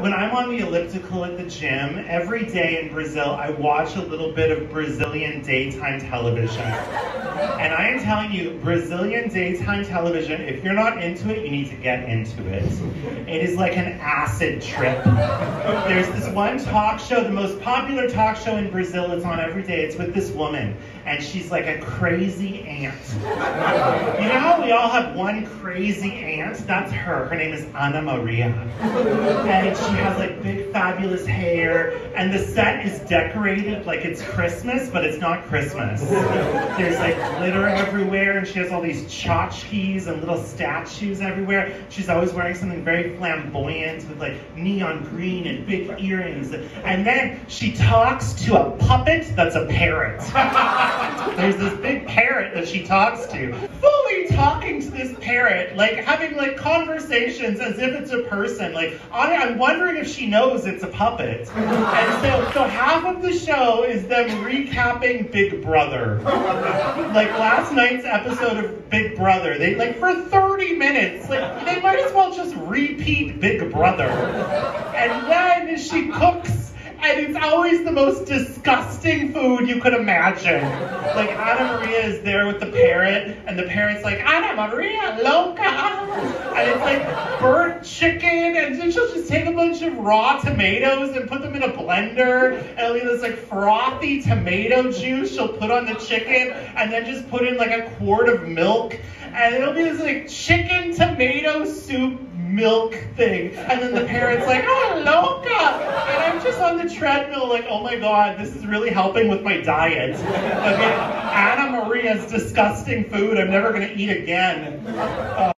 When I'm on the elliptical at the gym, every day in Brazil, I watch a little bit of Brazilian daytime television. And I am telling you, Brazilian daytime television, if you're not into it, you need to get into it. It is like an acid trip. There's this one talk show, the most popular talk show in Brazil, it's on every day. It's with this woman, and she's like a crazy aunt. You know how we all have one crazy aunt? That's her. Her name is Ana Maria. And she has like big fabulous hair, and the set is decorated like it's Christmas, but it's not Christmas. There's like glitter everywhere, and she has all these tchotchkes and little statues everywhere. She's always wearing something very flamboyant with like neon green and big earrings. And then she talks to a puppet that's a parrot. There's this big parrot that she talks to, fully talking parrot, like having like conversations as if it's a person. Like I, I'm wondering if she knows it's a puppet. And so, so half of the show is them recapping Big Brother. Like last night's episode of Big Brother, they like for 30 minutes, like they might as well just repeat Big Brother. And then she cooks and it's always the most disgusting food you could imagine. Like Ana Maria is there with the parrot, and the parrot's like, Ana Maria, loca. And it's like burnt chicken, and then she'll just take a bunch of raw tomatoes and put them in a blender, and it'll be this like frothy tomato juice she'll put on the chicken, and then just put in like a quart of milk, and it'll be this like chicken tomato soup milk thing. And then the parent's like, oh, loca. And I'm just on treadmill like, oh my God, this is really helping with my diet. Again, Ana Maria's disgusting food I'm never to eat again. Uh,